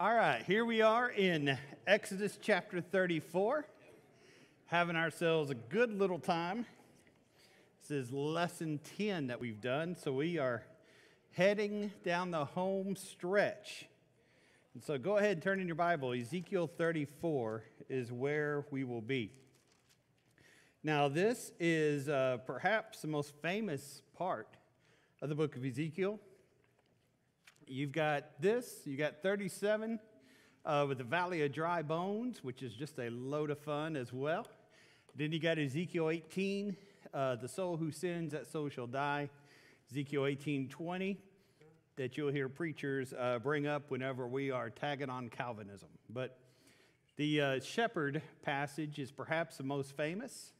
All right, here we are in Exodus chapter 34, having ourselves a good little time. This is lesson 10 that we've done, so we are heading down the home stretch. And so go ahead and turn in your Bible. Ezekiel 34 is where we will be. Now, this is uh, perhaps the most famous part of the book of Ezekiel. You've got this, you got 37 uh, with the Valley of Dry Bones, which is just a load of fun as well. Then you got Ezekiel 18, uh, the soul who sins, that soul shall die. Ezekiel 18, 20, that you'll hear preachers uh, bring up whenever we are tagging on Calvinism. But the uh, shepherd passage is perhaps the most famous.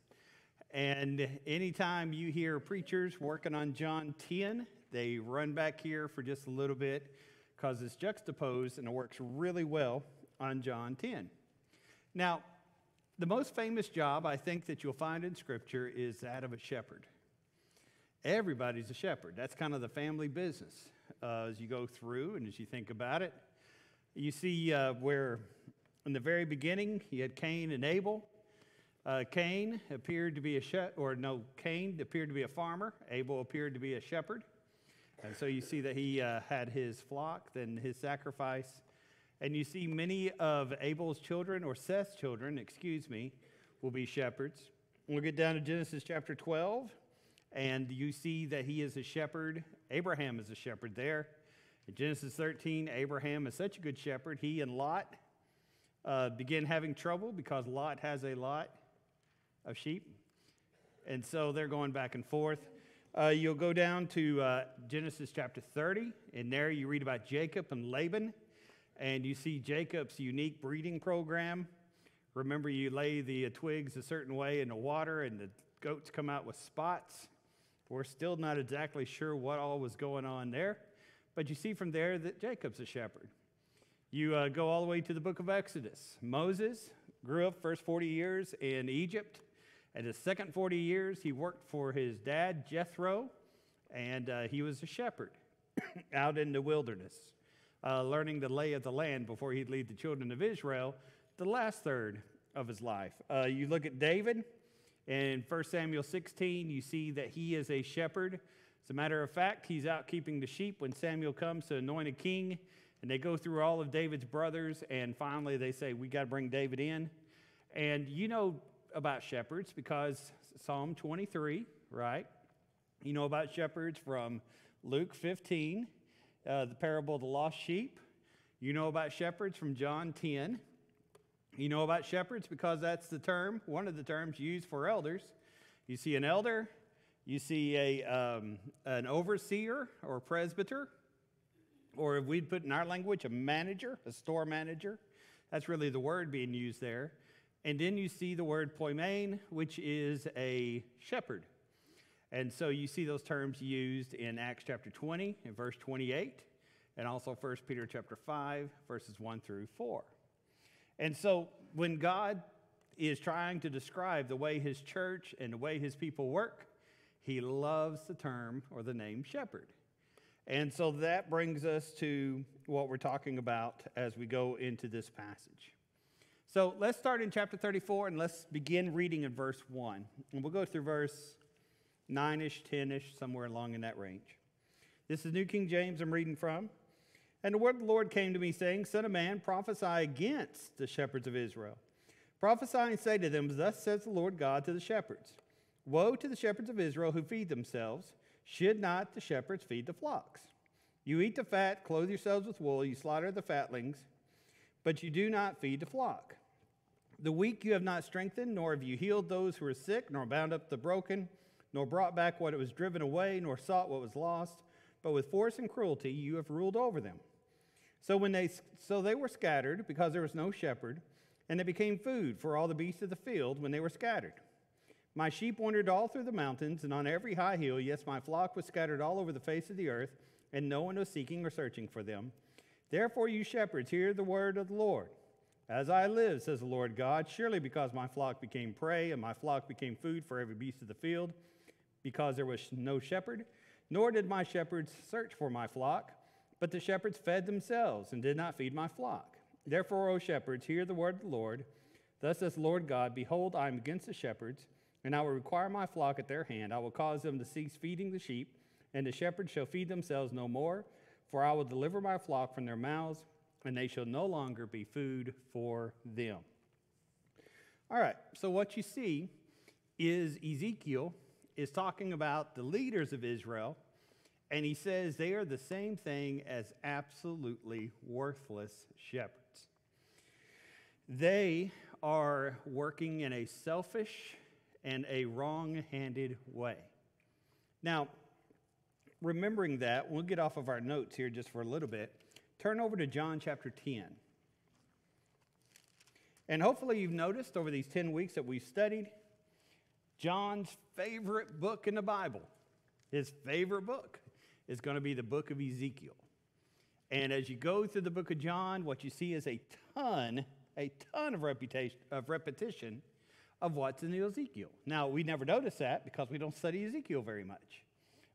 And anytime you hear preachers working on John 10, they run back here for just a little bit because it's juxtaposed and it works really well on John 10. Now, the most famous job I think that you'll find in Scripture is that of a shepherd. Everybody's a shepherd. That's kind of the family business uh, as you go through and as you think about it. You see uh, where in the very beginning you had Cain and Abel. Uh, Cain appeared to be a or no, Cain appeared to be a farmer. Abel appeared to be a shepherd. And so you see that he uh, had his flock, then his sacrifice. And you see many of Abel's children, or Seth's children, excuse me, will be shepherds. We'll get down to Genesis chapter 12, and you see that he is a shepherd. Abraham is a shepherd there. In Genesis 13, Abraham is such a good shepherd. He and Lot uh, begin having trouble because Lot has a lot of sheep. And so they're going back and forth. Uh, you'll go down to uh, Genesis chapter 30, and there you read about Jacob and Laban, and you see Jacob's unique breeding program. Remember, you lay the twigs a certain way in the water, and the goats come out with spots. We're still not exactly sure what all was going on there, but you see from there that Jacob's a shepherd. You uh, go all the way to the book of Exodus. Moses grew up first 40 years in Egypt at his second 40 years, he worked for his dad, Jethro, and uh, he was a shepherd out in the wilderness, uh, learning the lay of the land before he'd lead the children of Israel the last third of his life. Uh, you look at David in 1 Samuel 16, you see that he is a shepherd. As a matter of fact, he's out keeping the sheep when Samuel comes to anoint a king, and they go through all of David's brothers, and finally they say, We got to bring David in. And you know, about shepherds because Psalm 23, right? You know about shepherds from Luke 15, uh, the parable of the lost sheep. You know about shepherds from John 10. You know about shepherds because that's the term, one of the terms used for elders. You see an elder, you see a, um, an overseer or presbyter, or if we'd put in our language, a manager, a store manager. That's really the word being used there. And then you see the word poimen, which is a shepherd. And so you see those terms used in Acts chapter 20 and verse 28, and also 1 Peter chapter 5, verses 1 through 4. And so when God is trying to describe the way his church and the way his people work, he loves the term or the name shepherd. And so that brings us to what we're talking about as we go into this passage. So let's start in chapter 34 and let's begin reading in verse 1. And we'll go through verse 9 ish, 10 ish, somewhere along in that range. This is New King James I'm reading from. And the word of the Lord came to me, saying, Son of man, prophesy against the shepherds of Israel. Prophesy and say to them, Thus says the Lord God to the shepherds Woe to the shepherds of Israel who feed themselves. Should not the shepherds feed the flocks? You eat the fat, clothe yourselves with wool, you slaughter the fatlings, but you do not feed the flock. The weak you have not strengthened, nor have you healed those who are sick, nor bound up the broken, nor brought back what was driven away, nor sought what was lost. But with force and cruelty you have ruled over them. So when they so they were scattered because there was no shepherd, and they became food for all the beasts of the field when they were scattered. My sheep wandered all through the mountains and on every high hill. Yes, my flock was scattered all over the face of the earth, and no one was seeking or searching for them. Therefore, you shepherds, hear the word of the Lord. As I live, says the Lord God, surely because my flock became prey and my flock became food for every beast of the field, because there was no shepherd, nor did my shepherds search for my flock, But the shepherds fed themselves and did not feed my flock. Therefore, O shepherds, hear the word of the Lord. Thus says the Lord God Behold, I am against the shepherds, and I will require my flock at their hand. I will cause them to cease feeding the sheep, and the shepherds shall feed themselves no more. For I will deliver my flock from their mouths, and they shall no longer be food for them. All right, so what you see is Ezekiel is talking about the leaders of Israel, and he says they are the same thing as absolutely worthless shepherds. They are working in a selfish and a wrong handed way. Now, remembering that, we'll get off of our notes here just for a little bit. Turn over to John chapter 10. And hopefully, you've noticed over these 10 weeks that we've studied John's favorite book in the Bible, his favorite book, is going to be the book of Ezekiel. And as you go through the book of John, what you see is a ton, a ton of, reputation, of repetition of what's in the Ezekiel. Now, we never notice that because we don't study Ezekiel very much.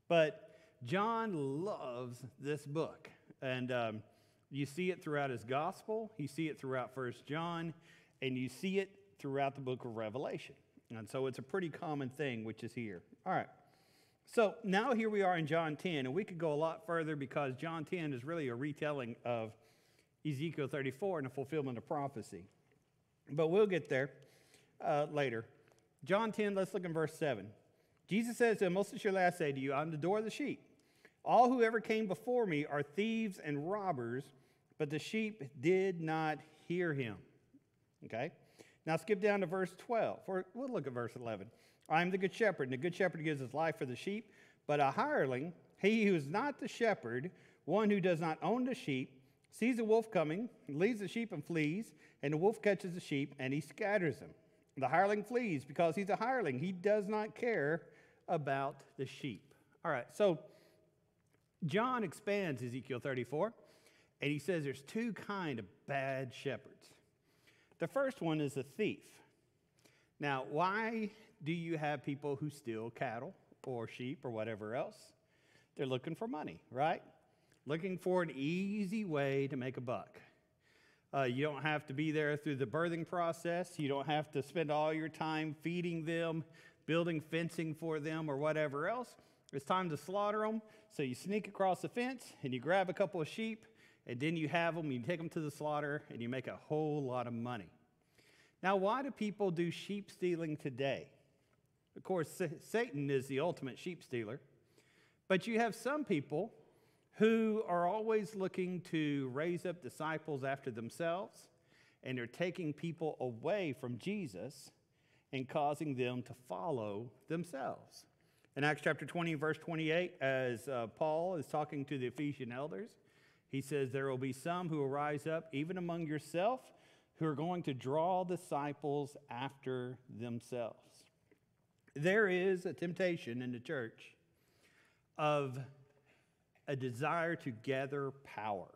But John loves this book. And um, you see it throughout his gospel, you see it throughout First John, and you see it throughout the book of Revelation. And so it's a pretty common thing, which is here. All right. So now here we are in John 10, and we could go a lot further because John 10 is really a retelling of Ezekiel 34 and a fulfillment of prophecy. But we'll get there uh, later. John 10, let's look in verse 7. Jesus says, And most assuredly I say to you, I'm the door of the sheep. All who ever came before me are thieves and robbers, but the sheep did not hear him. Okay? Now skip down to verse 12, or we'll look at verse 11. I am the good shepherd, and the good shepherd gives his life for the sheep. But a hireling, he who is not the shepherd, one who does not own the sheep, sees a wolf coming, leaves the sheep and flees, and the wolf catches the sheep and he scatters them. The hireling flees because he's a hireling. He does not care about the sheep. All right, so John expands Ezekiel 34, and he says there's two kind of bad shepherds. The first one is a thief. Now, why do you have people who steal cattle or sheep or whatever else? They're looking for money, right? Looking for an easy way to make a buck. Uh, you don't have to be there through the birthing process. You don't have to spend all your time feeding them, building fencing for them, or whatever else. It's time to slaughter them. So you sneak across the fence and you grab a couple of sheep and then you have them, you take them to the slaughter, and you make a whole lot of money. Now, why do people do sheep stealing today? Of course, Satan is the ultimate sheep stealer, but you have some people who are always looking to raise up disciples after themselves, and they're taking people away from Jesus and causing them to follow themselves. In Acts chapter 20, verse 28, as uh, Paul is talking to the Ephesian elders, he says, There will be some who will rise up, even among yourself, who are going to draw disciples after themselves. There is a temptation in the church of a desire to gather power.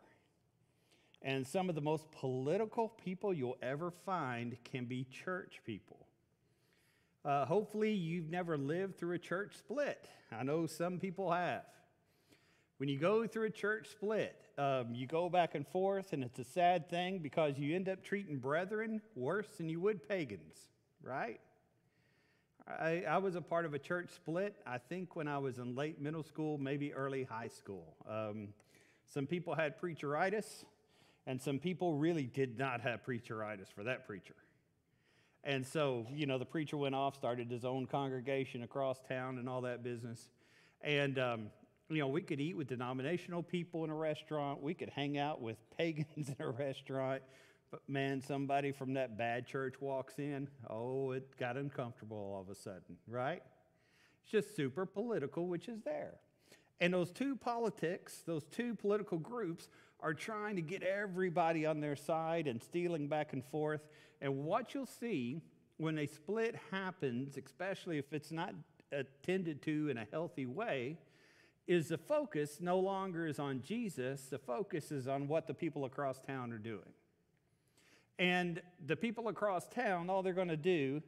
And some of the most political people you'll ever find can be church people. Uh, hopefully, you've never lived through a church split. I know some people have. When you go through a church split, um, you go back and forth, and it's a sad thing because you end up treating brethren worse than you would pagans, right? I, I, was a part of a church split, I think, when I was in late middle school, maybe early high school. Um, some people had preacheritis, and some people really did not have preacheritis for that preacher. And so, you know, the preacher went off, started his own congregation across town and all that business. And um, you know, we could eat with denominational people in a restaurant, we could hang out with pagans in a restaurant, but man, somebody from that bad church walks in, oh, it got uncomfortable all of a sudden, right? It's just super political, which is there. And those two politics, those two political groups, are trying to get everybody on their side and stealing back and forth. And what you'll see when a split happens, especially if it's not attended to in a healthy way, is the focus no longer is on Jesus, the focus is on what the people across town are doing. And the people across town, all they're going to do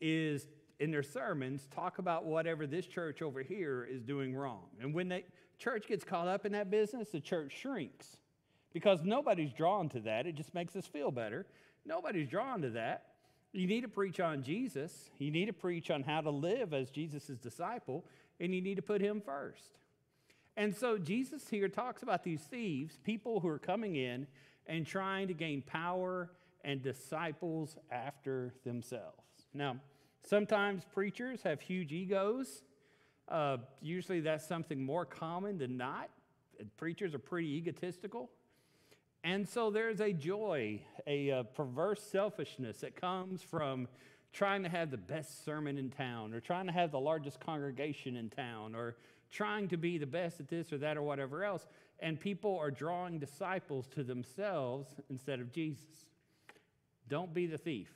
is in their sermons talk about whatever this church over here is doing wrong. And when the church gets caught up in that business, the church shrinks because nobody's drawn to that. It just makes us feel better. Nobody's drawn to that. You need to preach on Jesus. You need to preach on how to live as Jesus' disciple, and you need to put him first. And so Jesus here talks about these thieves, people who are coming in and trying to gain power and disciples after themselves. Now, sometimes preachers have huge egos. Uh, usually that's something more common than not. Preachers are pretty egotistical. And so there's a joy, a, a, perverse selfishness that comes from trying to have the best sermon in town, or trying to have the largest congregation in town, or trying to be the best at this or that or whatever else. And people are drawing disciples to themselves instead of Jesus. Don't be the thief,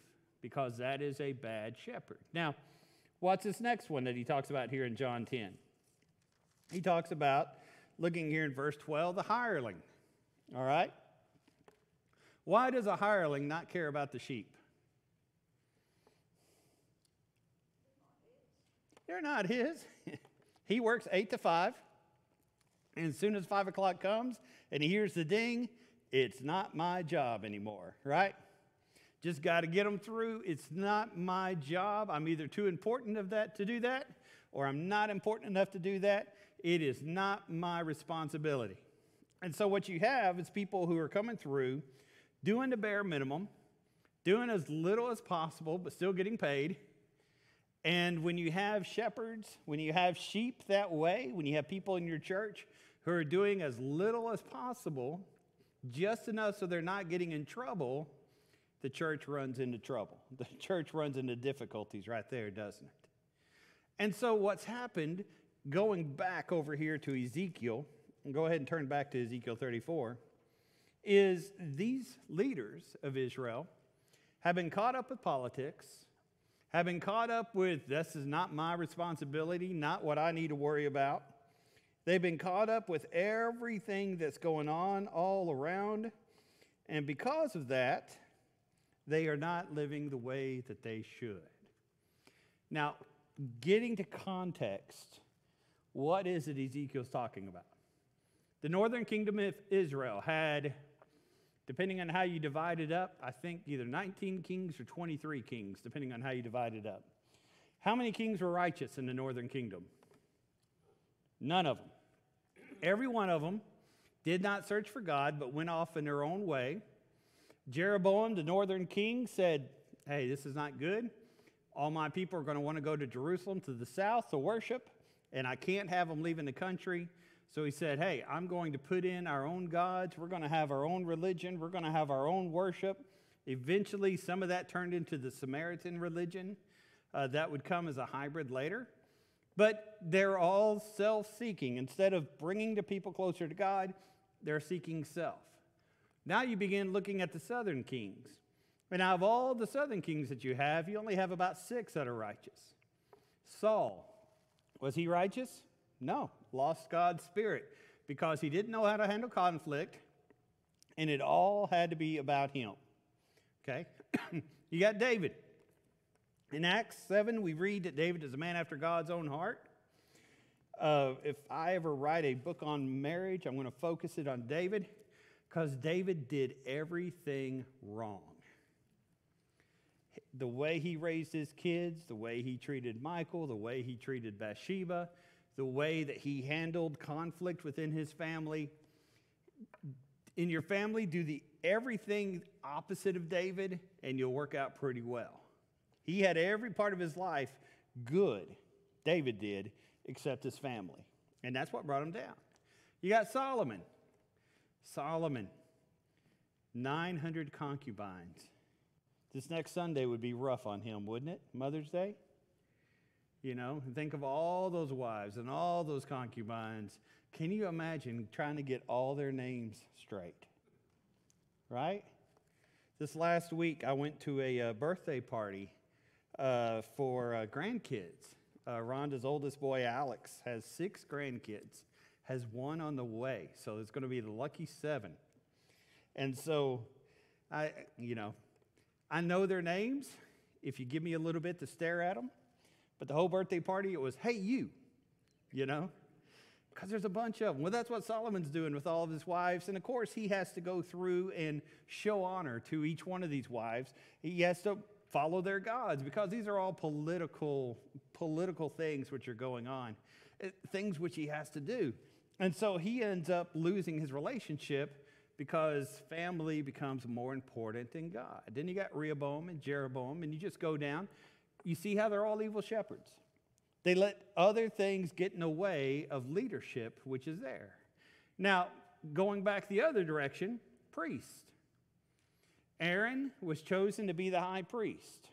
because that is a bad shepherd. Now, what's this next one that he talks about here in John 10? He talks about, looking here in verse 12, the hireling. All right? Why does a hireling not care about the sheep? They're not his. he works eight to five. And as soon as five o'clock comes and he hears the ding, it's not my job anymore, right? Just got to get them through. It's not my job. I'm either too important of that to do that, or I'm not important enough to do that. It is not my responsibility. And so what you have is people who are coming through doing the bare minimum, doing as little as possible, but still getting paid. And when you have shepherds, when you have sheep that way, when you have people in your church who are doing as little as possible, just enough so they're not getting in trouble, the church runs into trouble. The church runs into difficulties right there, doesn't it? And so, what's happened, going back over here to Ezekiel, and go ahead and turn back to Ezekiel 34 is these leaders of Israel have been caught up with politics, have been caught up with this is not my responsibility, not what I need to worry about. They've been caught up with everything that's going on all around. And because of that, they are not living the way that they should. Now, getting to context, what is it Ezekiel's talking about? The northern kingdom of Israel had Depending on how you divide it up, I think either 19 kings or 23 kings, depending on how you divide it up. How many kings were righteous in the northern kingdom? None of them. Every one of them did not search for God, but went off in their own way. Jeroboam, the northern king, said, Hey, this is not good. All my people are going to want to go to Jerusalem to the south to worship, and I can't have them leaving the country. So he said, Hey, I'm going to put in our own gods. We're going to have our own religion. We're going to have our own worship. Eventually, some of that turned into the Samaritan religion. Uh, that would come as a hybrid later. But they're all self seeking. Instead of bringing the people closer to God, they're seeking self. Now you begin looking at the southern kings. And out of all the southern kings that you have, you only have about six that are righteous. Saul, was he righteous? No, lost God's spirit because he didn't know how to handle conflict, and it all had to be about him. Okay? you got David. In Acts 7, we read that David is a man after God's own heart. Uh, if I ever write a book on marriage, I'm going to focus it on David because David did everything wrong. The way he raised his kids, the way he treated Michal, the way he treated Bathsheba, the way that he handled conflict within his family. In your family, do the everything opposite of David, and you'll work out pretty well. He had every part of his life good, David did, except his family. And that's what brought him down. You got Solomon. Solomon, 900 concubines. This next Sunday would be rough on him, wouldn't it? Mother's Day? You know, think of all those wives and all those concubines. Can you imagine trying to get all their names straight? Right? This last week, I went to a uh, birthday party uh, for uh, grandkids. Uh, Rhonda's oldest boy, Alex, has six grandkids, has one on the way. So it's going to be the lucky seven. And so, I, you know, I know their names. If you give me a little bit to stare at them, But the whole birthday party, it was, hey, you, you know? Because there's a bunch of them. Well, that's what Solomon's doing with all of his wives. And of course, he has to go through and show honor to each one of these wives. He has to follow their gods because these are all political, political things which are going on, eh, things which he has to do. And so he ends up losing his relationship because family becomes more important than God. Then you got Rehoboam and Jeroboam, and you just go down. You see how they're all evil shepherds. They let other things get in the way of leadership, which is there. Now, going back the other direction, priest. Aaron was chosen to be the high priest.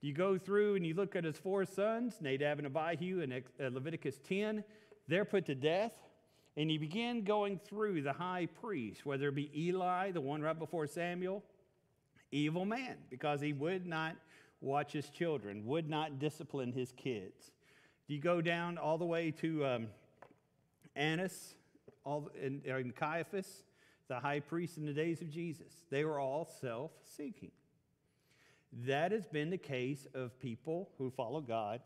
You go through and you look at his four sons, Nadab and Abihu in uh, Leviticus 10, they're put to death. And you begin going through the high priest, whether it be Eli, the one right before Samuel, evil man, because he would not watch his children, would not discipline his kids. You go down all the way to um, Annas all, and, and Caiaphas, the high priest in the days of Jesus. They were all self seeking. That has been the case of people who follow God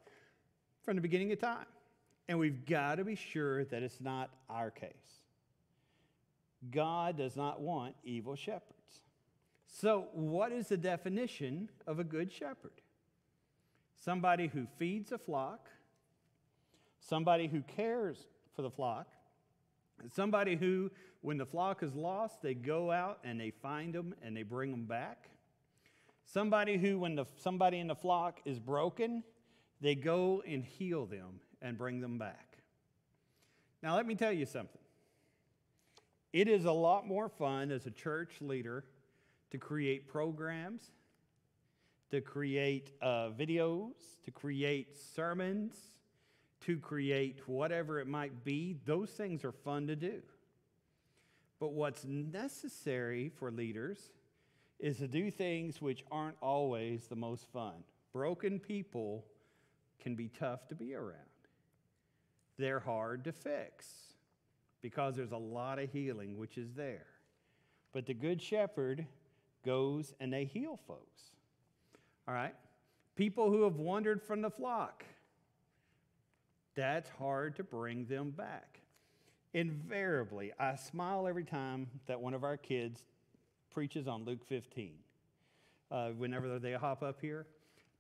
from the beginning of time. And we've got to be sure that it's not our case. God does not want evil shepherds. So, what is the definition of a good shepherd? Somebody who feeds a flock, somebody who cares for the flock, somebody who, when the flock is lost, they go out and they find them and they bring them back. Somebody who, when the, somebody in the flock is broken, they go and heal them and bring them back. Now, let me tell you something. It is a lot more fun as a church leader to create programs, to create uh, videos, to create sermons, to create whatever it might be. Those things are fun to do. But what's necessary for leaders is to do things which aren't always the most fun. Broken people can be tough to be around they're hard to fix because there's a lot of healing which is there. But the Good Shepherd goes and they heal folks. All right? People who have wandered from the flock, that's hard to bring them back. Invariably, I smile every time that one of our kids preaches on Luke 15. Uh, whenever they hop up here,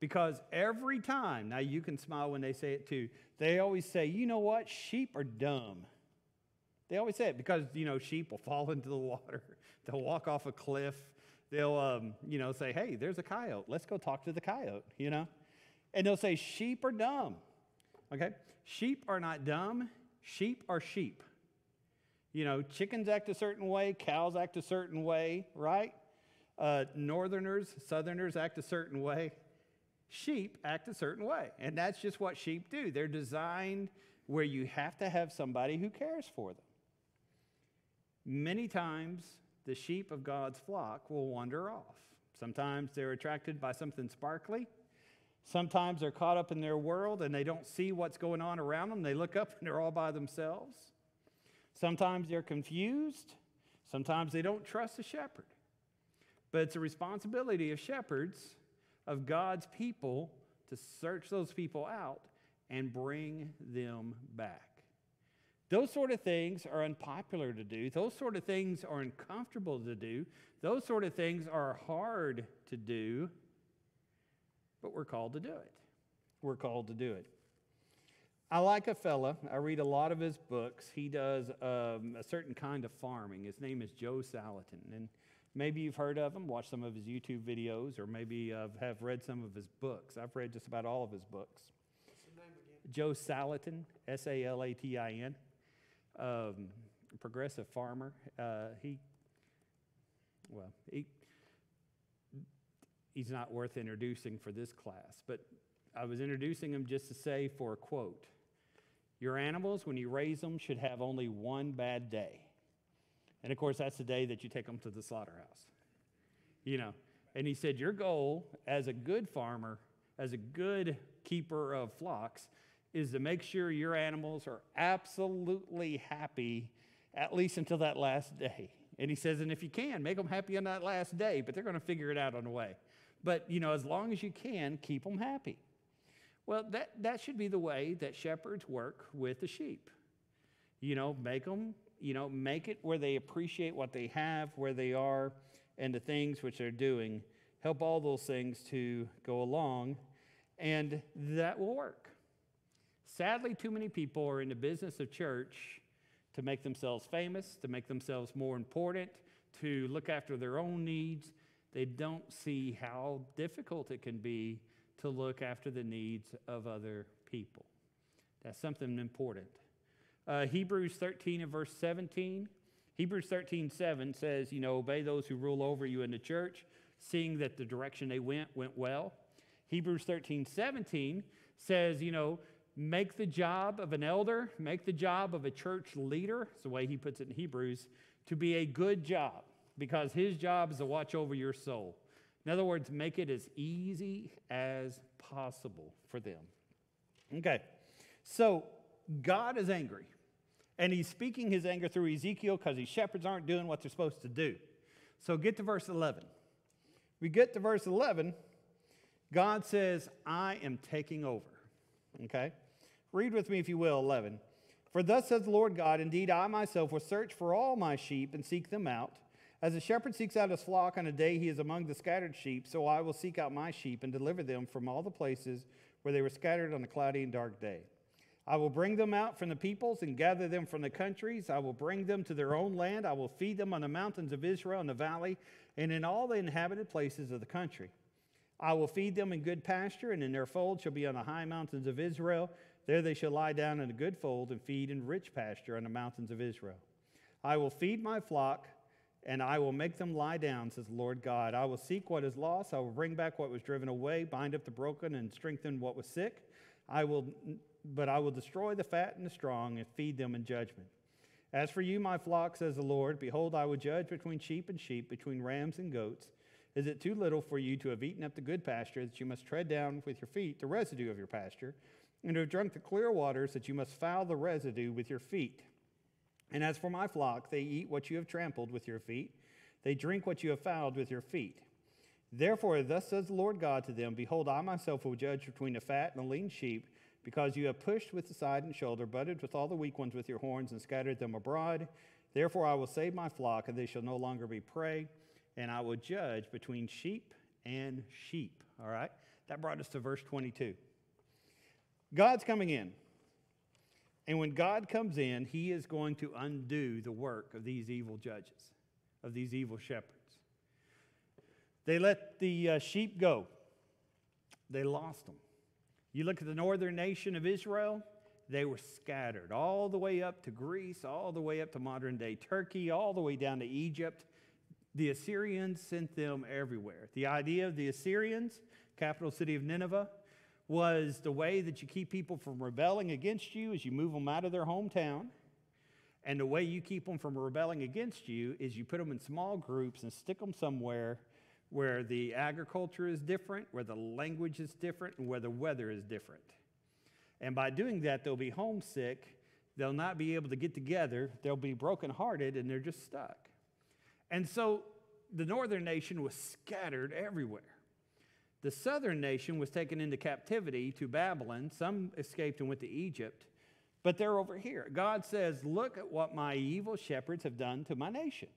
because every time, now you can smile when they say it too, they always say, you know what? Sheep are dumb. They always say it because, you know, sheep will fall into the water, they'll walk off a cliff, they'll, um, you know, say, hey, there's a coyote. Let's go talk to the coyote, you know? And they'll say, sheep are dumb. Okay? Sheep are not dumb, sheep are sheep. You know, chickens act a certain way, cows act a certain way, right? Uh, northerners, southerners act a certain way sheep act a certain way. And that's just what sheep do. They're designed where you have to have somebody who cares for them. Many times, the sheep of God's flock will wander off. Sometimes they're attracted by something sparkly. Sometimes they're caught up in their world and they don't see what's going on around them. They look up and they're all by themselves. Sometimes they're confused. Sometimes they don't trust the shepherd. But it's a responsibility of shepherds of God's people to search those people out and bring them back. Those sort of things are unpopular to do. Those sort of things are uncomfortable to do. Those sort of things are hard to do, but we're called to do it. We're called to do it. I like a fella. I read a lot of his books. He does um, a certain kind of farming. His name is Joel Salatin. And Maybe you've heard of him, watched some of his YouTube videos, or maybe uh, have read some of his books. I've read just about all of his books. Joel Salatin, S A L A T I N, um, progressive farmer. Uh, he, well, he, he's not worth introducing for this class, but I was introducing him just to say for a quote Your animals, when you raise them, should have only one bad day. And of course, that's the day that you take them to the slaughterhouse. You know, and he said, Your goal as a good farmer, as a good keeper of flocks, is to make sure your animals are absolutely happy at least until that last day. And he says, and if you can, make them happy on that last day, but they're going to figure it out on the way. But, you know, as long as you can, keep them happy. Well, that, that should be the way that shepherds work with the sheep. You know, make them, you know, make it where they appreciate what they have, where they are, and the things which they're doing. Help all those things to go along, and that will work. Sadly, too many people are in the business of church to make themselves famous, to make themselves more important, to look after their own needs. They don't see how difficult it can be to look after the needs of other people. That's something important. Uh, Hebrews 13 and verse 17. Hebrews 13, 7 says, you know, obey those who rule over you in the church, seeing that the direction they went went well. Hebrews 13, 17 says, you know, make the job of an elder, make the job of a church leader, it's the way he puts it in Hebrews, to be a good job, because his job is to watch over your soul. In other words, make it as easy as possible for them. Okay, so God is angry. And he's speaking his anger through Ezekiel because these shepherds aren't doing what they're supposed to do. So get to verse 11. We get to verse 11. God says, I am taking over. Okay? Read with me, if you will, 11. For thus says the Lord God, Indeed, I myself will search for all my sheep and seek them out. As a shepherd seeks out his flock on a day he is among the scattered sheep, so I will seek out my sheep and deliver them from all the places where they were scattered on a cloudy and dark day. I will bring them out from the peoples and gather them from the countries. I will bring them to their own land. I will feed them on the mountains of Israel, in the valley, and in all the inhabited places of the country. I will feed them in good pasture, and in their fold shall be on the high mountains of Israel. There they shall lie down in a good fold and feed in rich pasture on the mountains of Israel. I will feed my flock, and I will make them lie down, says the Lord God. I will seek what is lost. I will bring back what was driven away, bind up the broken, and strengthen what was sick. I will but I will destroy the fat and the strong and feed them in judgment. As for you, my flock, says the Lord, behold, I will judge between sheep and sheep, between rams and goats. Is it too little for you to have eaten up the good pasture, that you must tread down with your feet the residue of your pasture, and have drunk the clear waters, that you must foul the residue with your feet? And as for my flock, they eat what you have trampled with your feet, they drink what you have fouled with your feet. Therefore, thus says the Lord God to them Behold, I myself will judge between the fat and the lean sheep because you have pushed with the side and shoulder, butted with all the weak ones with your horns, and scattered them abroad. Therefore, I will save my flock, and they shall no longer be prey, and I will judge between sheep and sheep. All right? That brought us to verse 22. God's coming in. And when God comes in, he is going to undo the work of these evil judges, of these evil shepherds. They let the uh, sheep go, they lost them. You look at the northern nation of Israel, they were scattered all the way up to Greece, all the way up to modern day Turkey, all the way down to Egypt. The Assyrians sent them everywhere. The idea of the Assyrians, capital city of Nineveh, was the way that you keep people from rebelling against you is you move them out of their hometown. And the way you keep them from rebelling against you is you put them in small groups and stick them somewhere where the agriculture is different, where the language is different, and where the weather is different. And by doing that, they'll be homesick, they'll not be able to get together, they'll be brokenhearted, and they're just stuck. And so the northern nation was scattered everywhere. The southern nation was taken into captivity to Babylon. Some escaped and went to Egypt, but they're over here. God says, Look at what my evil shepherds have done to my nation.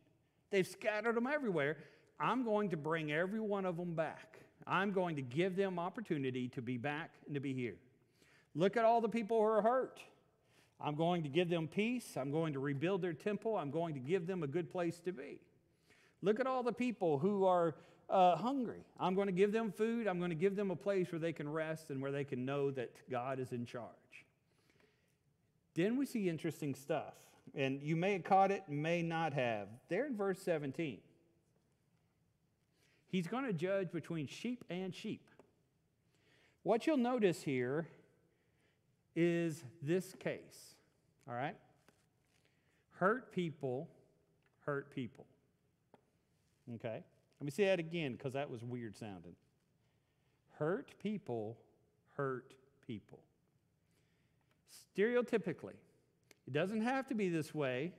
They've scattered them everywhere. I'm going to bring every one of them back. I'm going to give them opportunity to be back and to be here. Look at all the people who are hurt. I'm going to give them peace. I'm going to rebuild their temple. I'm going to give them a good place to be. Look at all the people who are uh, hungry. I'm going to give them food. I'm going to give them a place where they can rest and where they can know that God is in charge. Then we see interesting stuff. And you may have caught it, may not have. There in verse 17. He's going to judge between sheep and sheep. What you'll notice here is this case, all right? Hurt people hurt people. Okay? Let me say that again because that was weird sounding. Hurt people hurt people. Stereotypically, it doesn't have to be this way,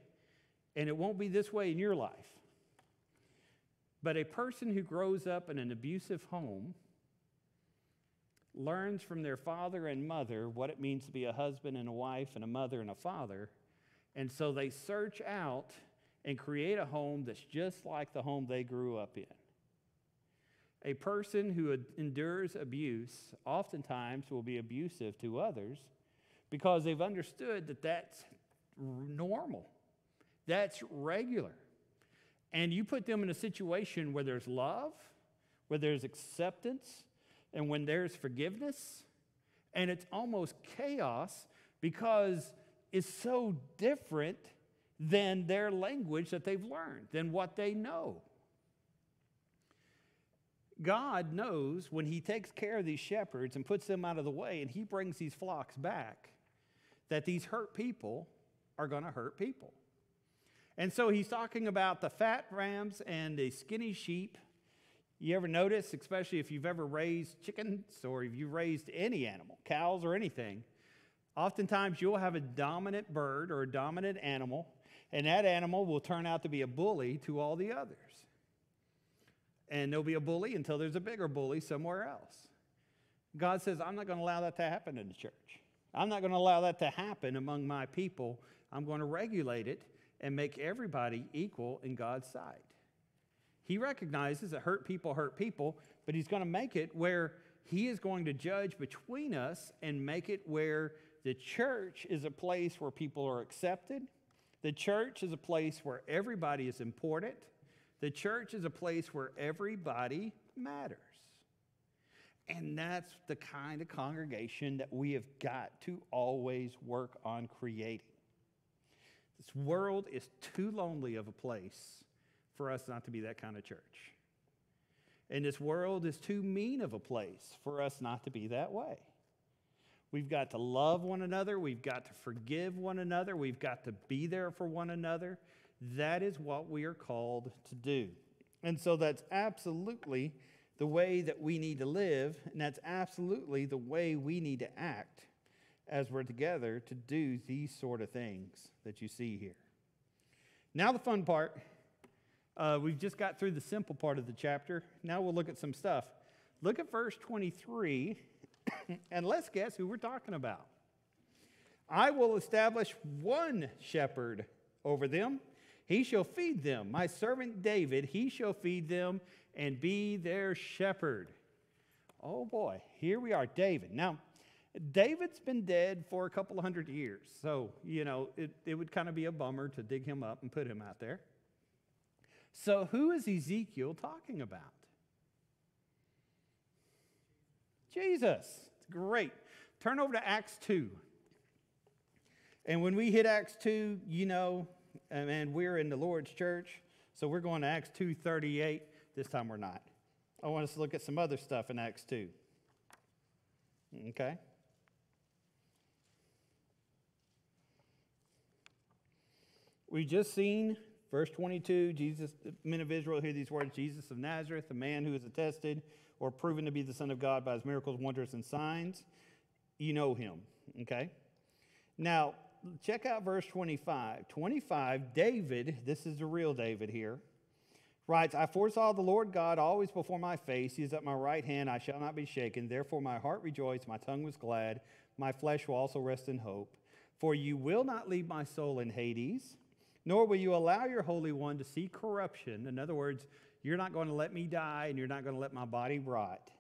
and it won't be this way in your life. But a person who grows up in an abusive home learns from their father and mother what it means to be a husband and a wife and a mother and a father. And so they search out and create a home that's just like the home they grew up in. A person who endures abuse oftentimes will be abusive to others because they've understood that that's normal, that's regular. And you put them in a situation where there's love, where there's acceptance, and when there's forgiveness, and it's almost chaos because it's so different than their language that they've learned, than what they know. God knows when He takes care of these shepherds and puts them out of the way and He brings these flocks back, that these hurt people are going to hurt people. And so He's talking about the fat rams and the skinny sheep. You ever notice, especially if you've ever raised chickens or if you've raised any animal, cows or anything, oftentimes you'll have a dominant bird or a dominant animal, and that animal will turn out to be a bully to all the others and there'll be a bully until there's a bigger bully somewhere else. God says, I'm not going to allow that to happen in the church. I'm not going to allow that to happen among my people. I'm going to regulate it and make everybody equal in God's sight. He recognizes that hurt people hurt people, but He's going to make it where He is going to judge between us and make it where the church is a place where people are accepted. The church is a place where everybody is important. The church is a place where everybody matters. And that's the kind of congregation that we have got to always work on creating. This world is too lonely of a place for us not to be that kind of church. And this world is too mean of a place for us not to be that way. We've got to love one another. We've got to forgive one another. We've got to be there for one another. That is what we are called to do. And so that's absolutely the way that we need to live, and that's absolutely the way we need to act as we're together to do these sort of things that you see here. Now, the fun part. Uh, we've just got through the simple part of the chapter. Now we'll look at some stuff. Look at verse 23, and let's guess who we're talking about. I will establish one shepherd over them he shall feed them. My servant David, he shall feed them and be their shepherd. Oh boy, here we are, David. Now, David's been dead for a couple of hundred years, so, you know, it, it would kind of be a bummer to dig him up and put him out there. So, who is Ezekiel talking about? Jesus. It's great. Turn over to Acts 2. And when we hit Acts 2, you know, and we're in the Lord's church, so we're going to Acts 2.38. This time we're not. I want us to look at some other stuff in Acts 2. Okay? We've just seen verse 22 Jesus, the men of Israel hear these words Jesus of Nazareth, a man who is attested or proven to be the Son of God by his miracles, wonders, and signs. You know him. Okay? Now, check out verse 25. 25, David, this is the real David here, writes, I foresaw the Lord God always before my face. He is at my right hand. I shall not be shaken. Therefore, my heart rejoiced. My tongue was glad. My flesh will also rest in hope. For you will not leave my soul in Hades, nor will you allow your Holy One to see corruption. In other words, you're not going to let me die, and you're not going to let my body rot.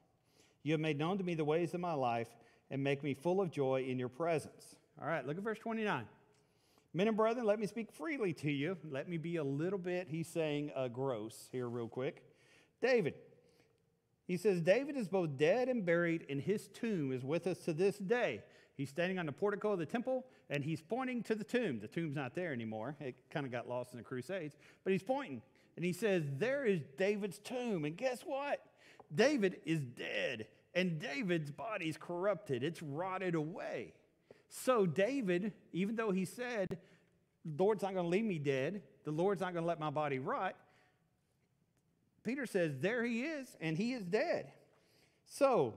You have made known to me the ways of my life, and make me full of joy in your presence. All right, look at verse 29. Men and brethren, let me speak freely to you. Let me be a little bit, he's saying, uh, gross here, real quick. David. He says, David is both dead and buried, and his tomb is with us to this day. He's standing on the portico of the temple, and he's pointing to the tomb. The tomb's not there anymore. It kind of got lost in the Crusades, but he's pointing. And he says, There is David's tomb. And guess what? David is dead, and David's body's corrupted, it's rotted away. So, David, even though he said, The Lord's not going to leave me dead, the Lord's not going to let my body rot, Peter says, There he is, and he is dead. So,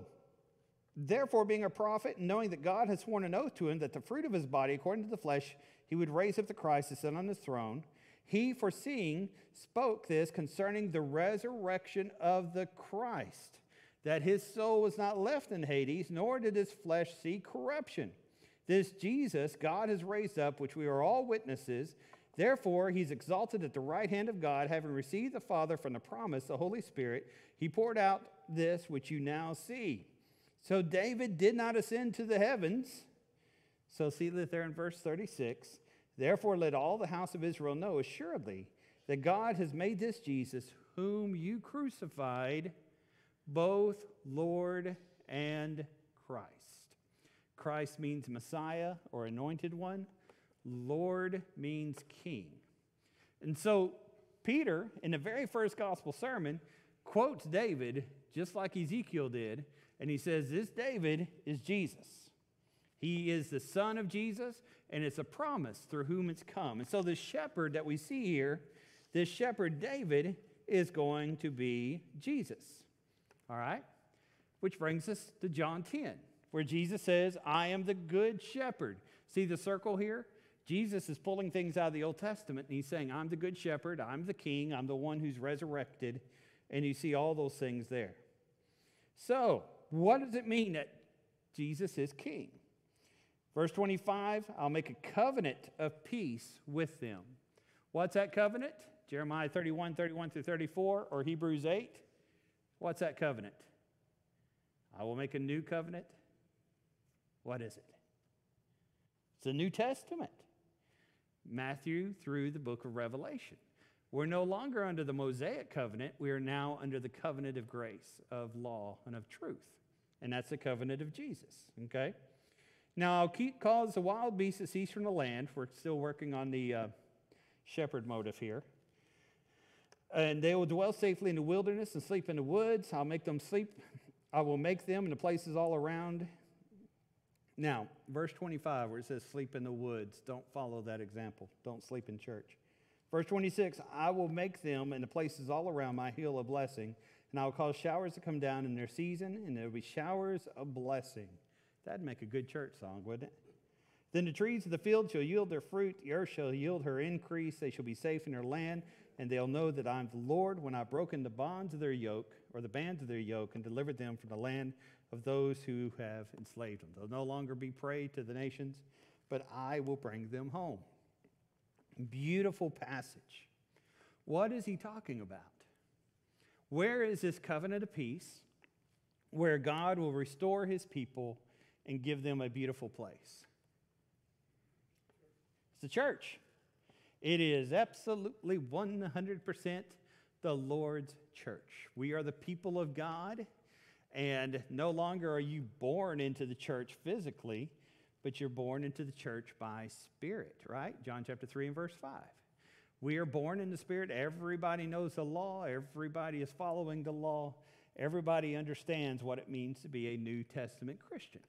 therefore, being a prophet, and knowing that God has sworn an oath to him that the fruit of his body, according to the flesh, he would raise up the Christ to sit on his throne, he, foreseeing, spoke this concerning the resurrection of the Christ that his soul was not left in Hades, nor did his flesh see corruption. This Jesus God has raised up, which we are all witnesses. Therefore, he's exalted at the right hand of God, having received the Father from the promise, the Holy Spirit. He poured out this which you now see. So David did not ascend to the heavens. So see that there in verse 36. Therefore, let all the house of Israel know assuredly that God has made this Jesus, whom you crucified, both Lord and Christ. Christ means Messiah or anointed one, Lord means king. And so, Peter, in the very first gospel sermon, quotes David just like Ezekiel did, and he says, This David is Jesus. He is the son of Jesus, and it's a promise through whom it's come. And so, the shepherd that we see here, this shepherd David, is going to be Jesus. All right? Which brings us to John 10, where Jesus says, I am the good shepherd. See the circle here? Jesus is pulling things out of the Old Testament, and he's saying, I'm the good shepherd, I'm the king, I'm the one who's resurrected. And you see all those things there. So, what does it mean that Jesus is king? Verse 25, I'll make a covenant of peace with them. What's that covenant? Jeremiah 31, 31 through 34, or Hebrews 8. What's that covenant? I will make a new covenant. What is it? It's the New Testament. Matthew through the book of Revelation. We're no longer under the Mosaic covenant. We are now under the covenant of grace, of law, and of truth. And that's the covenant of Jesus, okay? Now, I'll keep, cause the wild beasts to cease from the land. We're still working on the uh, shepherd motive here. And they will dwell safely in the wilderness and sleep in the woods. I'll make them sleep. I will make them in the places all around now, verse 25, where it says, sleep in the woods, don't follow that example. Don't sleep in church. Verse 26, I will make them in the places all around my hill a blessing, and I will cause showers to come down in their season, and there will be showers of blessing. That'd make a good church song, wouldn't it? Then the trees of the field shall yield their fruit, the earth shall yield her increase, they shall be safe in their land, and they'll know that I'm the Lord when I've broken the bonds of their yoke, or the bands of their yoke, and delivered them from the land of those who have enslaved them. They'll no longer be prey to the nations, but I will bring them home. Beautiful passage. What is he talking about? Where is this covenant of peace where God will restore his people and give them a beautiful place? It's the church. It is absolutely 100% the Lord's church. We are the people of God and no longer are you born into the church physically, but you're born into the church by spirit, right? John chapter 3 and verse 5. We are born in the spirit. Everybody knows the law, everybody is following the law, everybody understands what it means to be a New Testament Christian.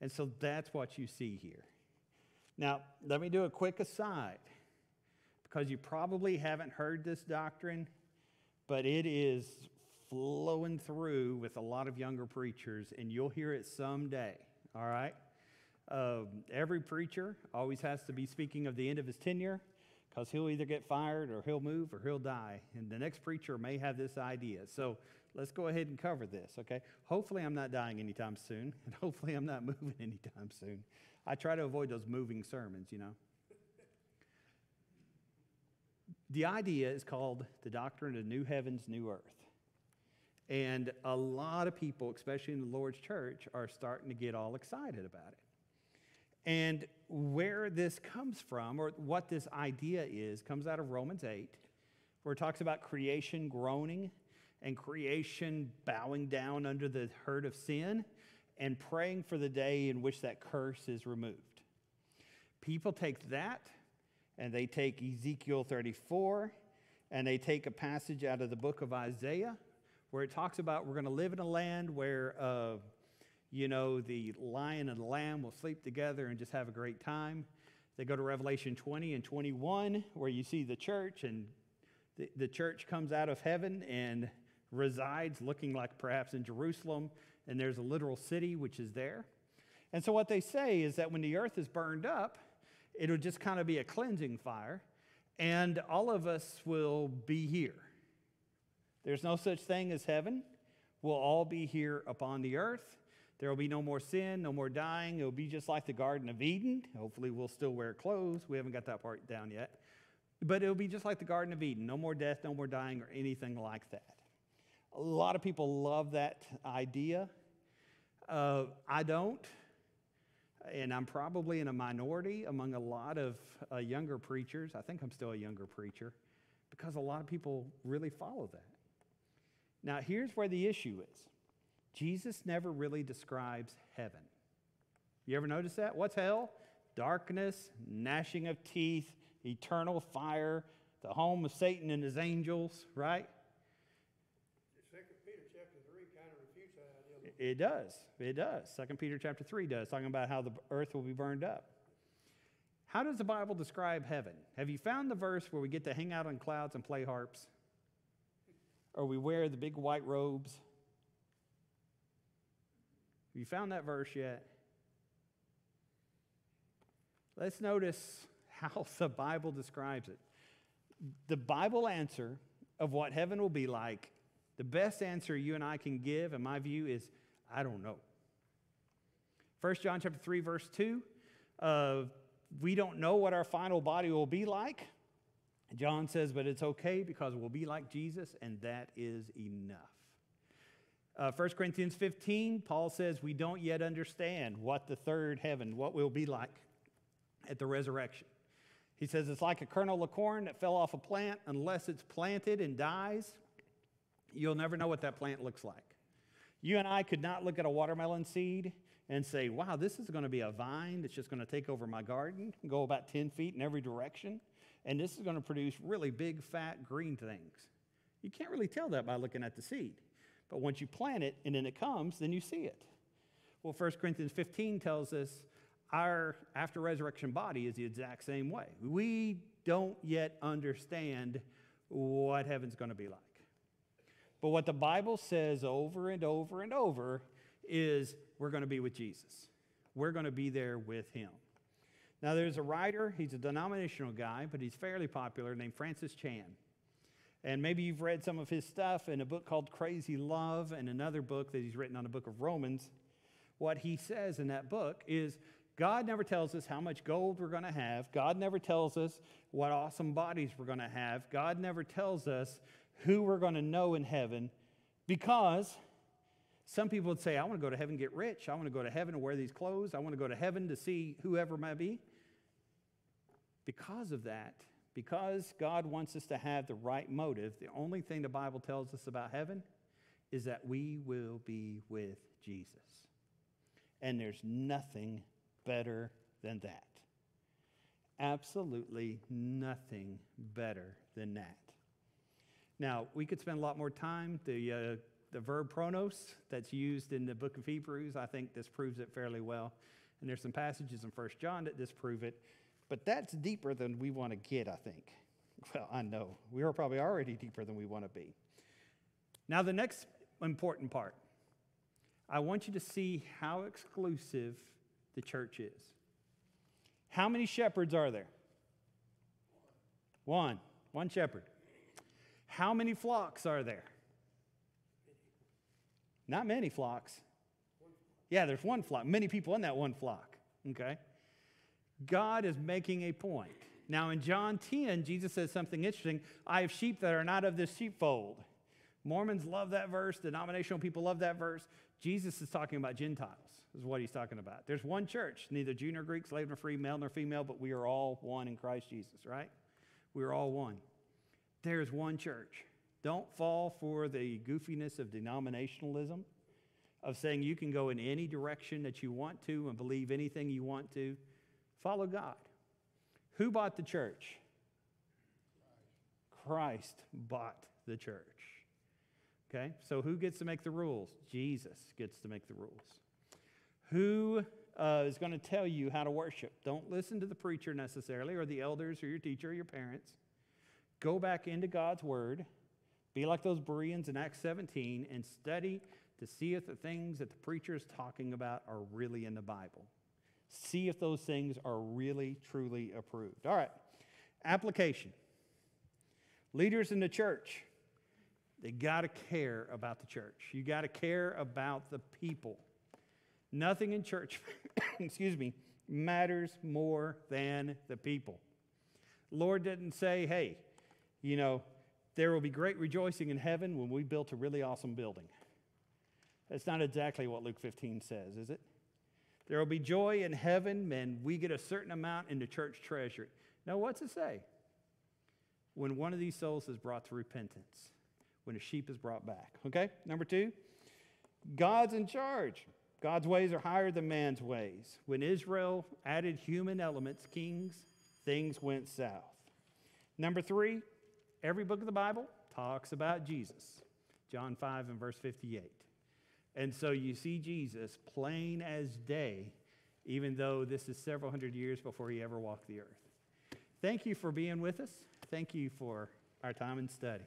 And so that's what you see here. Now, let me do a quick aside because you probably haven't heard this doctrine, but it is flowing through with a lot of younger preachers, and you'll hear it someday, all right? Um, every preacher always has to be speaking of the end of his tenure because he'll either get fired or he'll move or he'll die. And the next preacher may have this idea. So let's go ahead and cover this, okay? Hopefully, I'm not dying anytime soon, and hopefully, I'm not moving anytime soon. I try to avoid those moving sermons, you know. The idea is called the doctrine of new heavens, new earth. And a lot of people, especially in the Lord's church, are starting to get all excited about it. And where this comes from, or what this idea is, comes out of Romans 8, where it talks about creation groaning and creation bowing down under the hurt of sin and praying for the day in which that curse is removed. People take that and they take Ezekiel 34 and they take a passage out of the book of Isaiah where it talks about we're going to live in a land where, uh, you know, the lion and the lamb will sleep together and just have a great time. They go to Revelation 20 and 21, where you see the church, and the, the church comes out of heaven and resides, looking like perhaps in Jerusalem, and there's a literal city which is there. And so, what they say is that when the earth is burned up, it'll just kind of be a cleansing fire, and all of us will be here. There's no such thing as heaven. We'll all be here upon the earth. There will be no more sin, no more dying. It will be just like the Garden of Eden. Hopefully, we'll still wear clothes. We haven't got that part down yet. But it'll be just like the Garden of Eden no more death, no more dying, or anything like that. A lot of people love that idea. Uh, I don't. And I'm probably in a minority among a lot of uh, younger preachers. I think I'm still a younger preacher because a lot of people really follow that. Now, here's where the issue is Jesus never really describes heaven. You ever notice that? What's hell? Darkness, gnashing of teeth, eternal fire, the home of Satan and his angels, right? Second Peter chapter three kind of refutes that idea. It does. It does. Second Peter chapter 3 does, talking about how the earth will be burned up. How does the Bible describe heaven? Have you found the verse where we get to hang out on clouds and play harps? Or we wear the big white robes? Have you found that verse yet? Let's notice how the Bible describes it. The Bible answer of what heaven will be like, the best answer you and I can give, in my view, is I don't know. 1 John chapter 3, verse 2, uh, we don't know what our final body will be like. John says, but it's okay because we'll be like Jesus, and that is enough. Uh, 1 Corinthians 15, Paul says, we don't yet understand what the third heaven, what will be like at the resurrection. He says it's like a kernel of corn that fell off a plant. Unless it's planted and dies, you'll never know what that plant looks like. You and I could not look at a watermelon seed and say, wow, this is going to be a vine that's just going to take over my garden, and go about 10 feet in every direction, and this is going to produce really big, fat, green things. You can't really tell that by looking at the seed. But once you plant it and then it comes, then you see it. Well, 1 Corinthians 15 tells us our after resurrection body is the exact same way. We don't yet understand what heaven's going to be like. But what the Bible says over and over and over is we're going to be with Jesus. We're going to be there with him. Now, there's a writer, he's a denominational guy, but he's fairly popular, named Francis Chan. And maybe you've read some of his stuff in a book called Crazy Love and another book that he's written on the book of Romans. What he says in that book is God never tells us how much gold we're going to have. God never tells us what awesome bodies we're going to have. God never tells us who we're going to know in heaven because some people would say, I want to go to heaven get rich. I want to go to heaven and wear these clothes. I want to go to heaven to see whoever may be. Because of that, because God wants us to have the right motive, the only thing the Bible tells us about heaven is that we will be with Jesus. And there's nothing better than that. Absolutely nothing better than that. Now, we could spend a lot more time. The, uh, the verb pronos that's used in the book of Hebrews, I think this proves it fairly well. And there's some passages in First John that disprove it. But that's deeper than we want to get, I think. Well, I know. We are probably already deeper than we want to be. Now, the next important part I want you to see how exclusive the church is. How many shepherds are there? One. One shepherd. How many flocks are there? Not many flocks. Yeah, there's one flock. Many people in that one flock. Okay? God is making a point. Now, in John 10, Jesus says something interesting I have sheep that are not of this sheepfold. Mormons love that verse, denominational people love that verse. Jesus is talking about Gentiles, is what he's talking about. There's one church, neither Jew nor Greek, slave nor free, male nor female, but we are all one in Christ Jesus, right? We are all one. There's one church. Don't fall for the goofiness of denominationalism, of saying you can go in any direction that you want to and believe anything you want to. Follow God. Who bought the church? Christ bought the church. Okay, so who gets to make the rules? Jesus gets to make the rules. Who uh, is going to tell you how to worship? Don't listen to the preacher necessarily, or the elders, or your teacher, or your parents. Go back into God's word. Be like those Bereans in Acts 17 and study to see if the things that the preacher is talking about are really in the Bible. See if those things are really, truly approved. All right, application. Leaders in the church, They got to care about the church. You got to care about the people. Nothing in church, excuse me, matters more than the people. Lord didn't say, hey, you know, there will be great rejoicing in heaven when we built a really awesome building. That's not exactly what Luke 15 says, is it? There will be joy in heaven when we get a certain amount in the church treasury. Now, what's it say? When one of these souls is brought to repentance, when a sheep is brought back. Okay? Number two, God's in charge. God's ways are higher than man's ways. When Israel added human elements, kings, things went south. Number three, every book of the Bible talks about Jesus. John 5 and verse 58. And so you see Jesus plain as day, even though this is several hundred years before he ever walked the earth. Thank you for being with us. Thank you for our time and study.